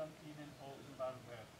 an ihnen offenbar wird.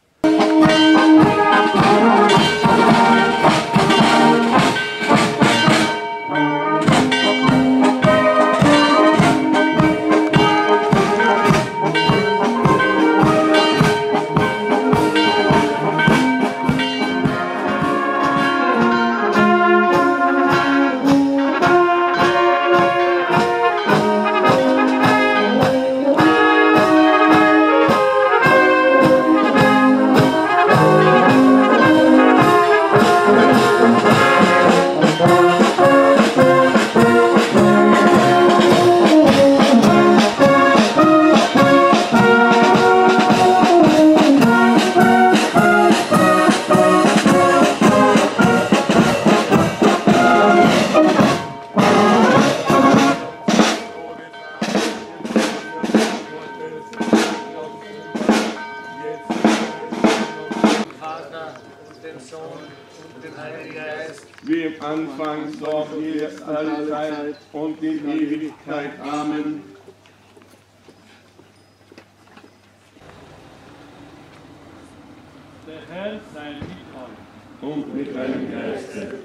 Der Herr sei mit euch. Und mit deinem Geiste.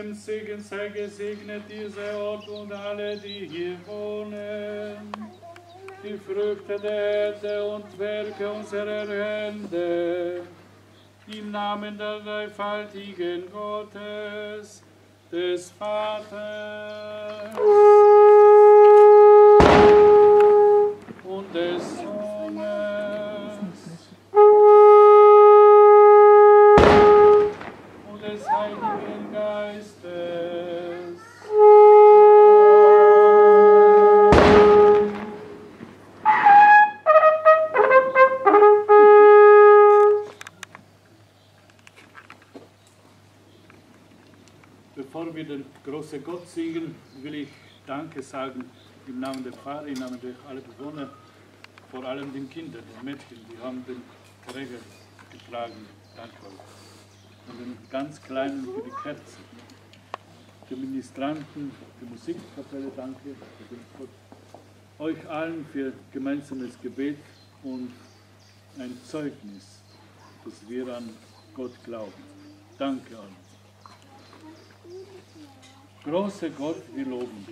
Himmlischem Segen sei gesegnet dieser Ort und alle, die hier wohnen. Die Früchte der Erde und Werke unserer Hände. Im Namen der dreifaltigen Gottes, des Vaters Bevor wir den großen Gott singen, will ich Danke sagen im Namen der Pfarrer, im Namen der alle Bewohner, vor allem den Kindern, den Mädchen, die haben den Träger getragen. Danke euch. Und den ganz Kleinen für die Kerzen. Die Ministranten, die Musikkapelle, danke. für. Euch allen für gemeinsames Gebet und ein Zeugnis, dass wir an Gott glauben. Danke euch. Großer Gott, wir loben.